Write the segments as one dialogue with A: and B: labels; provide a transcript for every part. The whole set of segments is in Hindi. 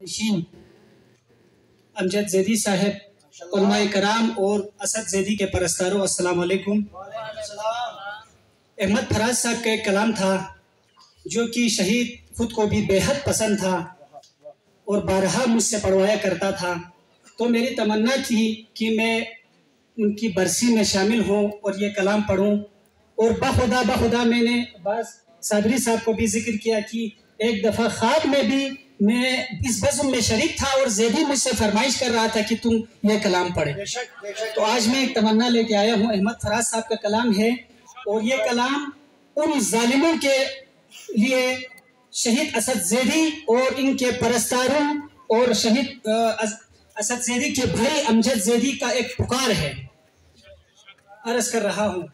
A: नशीन अमजद जैदी साहब कराम और असद जैदी के परस्तारों, अस्सलाम वालेकुम अहमद फराज साहब का एक कलाम था, जो कि शहीद खुद को भी बेहद पसंद था और बारहा मुझसे पढ़वाया करता था। तो मेरी तमन्ना थी कि मैं उनकी बरसी में शामिल हूँ और ये कलाम पढ़ूँ। और बखुदा बखुदा मैंने बस साबरी साहब को भी ज़िक्र किया कि एक दफ़ा ख्वाब में भी मैं इस बज़म में शरीक था और जैदी मुझसे फरमाइश कर रहा था कि तुम ये कलाम पढ़े। तो आज मैं एक तमन्ना लेके आया हूँ। अहमद फराज साहब का कलाम है और ये कलाम उन जालिमों के लिए शहीद असद जैदी और इनके परस्तारों और शहीद असद जैदी के भाई अमजद जैदी का एक पुकार है। अर्ज़ कर रहा हूँ।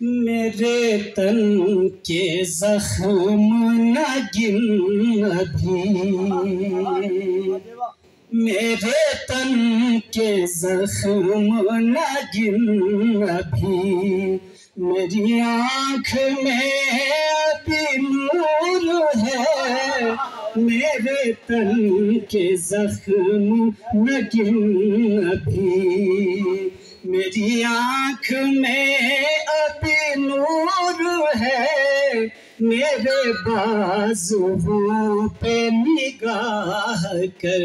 A: मेरे तन के जख्म न गिन अभी मेरे तन के जख्म न गिन अभी मेरी आँख में अभी नूर है। मेरे तन के जख्म न गिन अभी मेरी आँख में मेरे बाजुओं पे निगाह कर।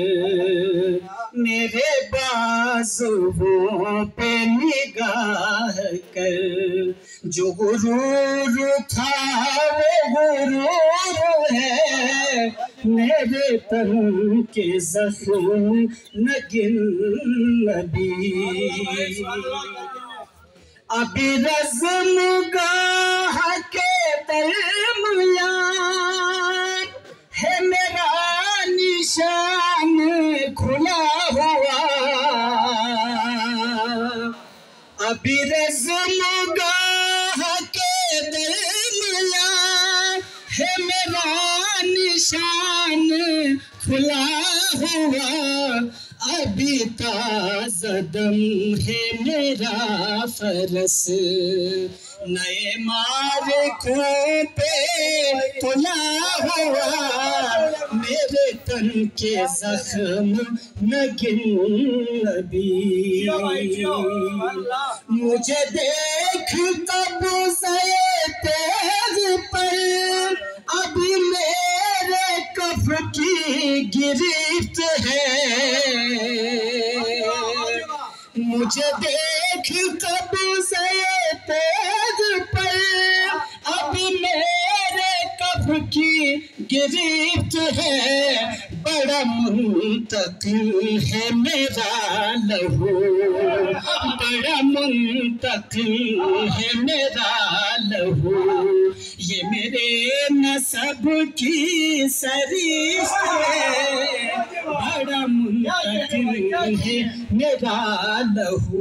A: मेरे बाजुओं पे निगाह कर। जो गुरूर था, वो गुरूर है। मेरे तन के जख्म नगिन नबी। अभी रज़म गाह के दरमियान है मेरा निशान खुला हुआ। अभी रज़म गाह के दरमियान है मेरा निशान खुला हुआ अभी ताजदम है मेरा फरस। नए मार पे तुला हुआ मेरे तन के जख्म नगिन नबी मुझे देख कब से तेज पर अभी मेरे कफ की गिरफ्त है। मुझे देख कब से तेज पर अब मेरे कफ की गिरफ्त है। बड़ा मुंतकिल है मेरा लहू। बड़ा मुंतकिल है मेरा लहू। ये मेरे नसब की सरिश है। बड़ा है मेरा लहू।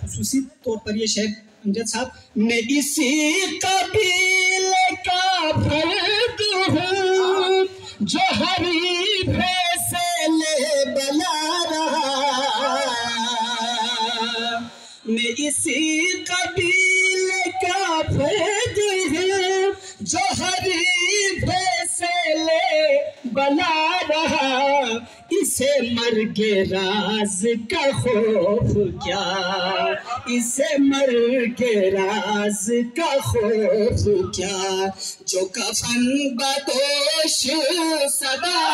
A: खसूसी तौर पर ये शेख अमजद साहब मैं इसी कबीले का फर्द हूँ जो हरीफ इसी कबीले का हूँ, जो ले बना रहा। इसे मर के राज का खौफ क्या? इसे मर के राज का खौफ क्या? जो कफन बदोश सदा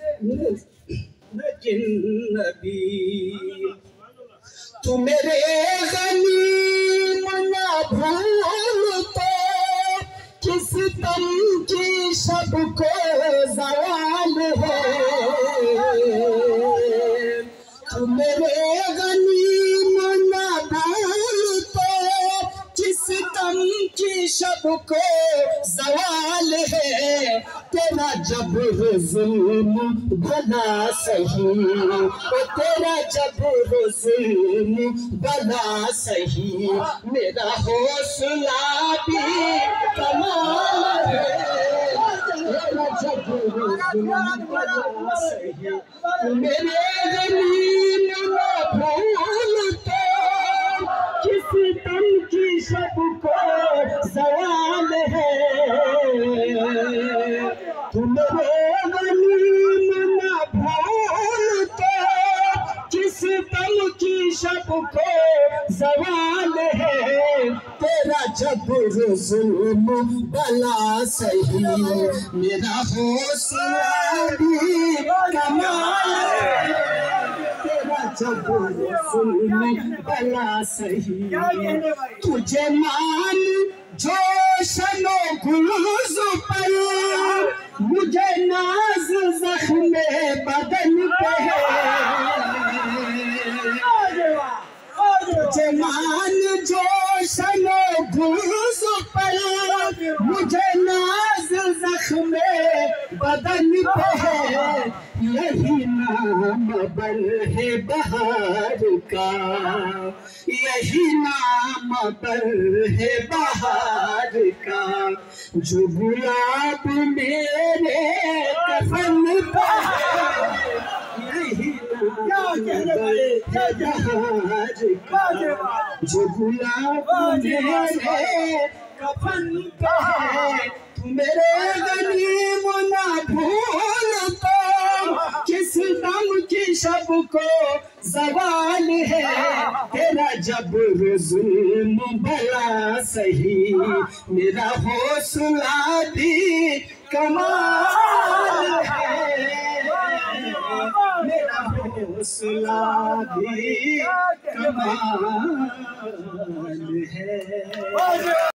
A: न भल तरीक़े सब को ज़ाले गणी मुना भल तो किस तरीक़े सभ तेरा जबर जुल्म भला सही, ओ तेरा जबर जुल्म भला सही, मेरा हौसला भी कमाल मेरे ज़मीन भूल तो किस दम की सबको सवाल दम की सबको सवाल है, तेरा जबर जुल्म बला सही। मेरा भी कमाल है, तेरा जबर बला सही। तुझे मान जो शनो गुलूज पर, मुझे नाज जख्म बदन यही नाम बल है। बहार का यही नाम बल है बहार का जो गुलाब मेरे कफन यही नाम बल बहार का जो गुलाब मेरे कफन पे है मेरे की सबको सवाल है तेरा जबर जुल्म भला सही मेरा हौसला भी कमाल है। मेरा हौसला भी कमाल है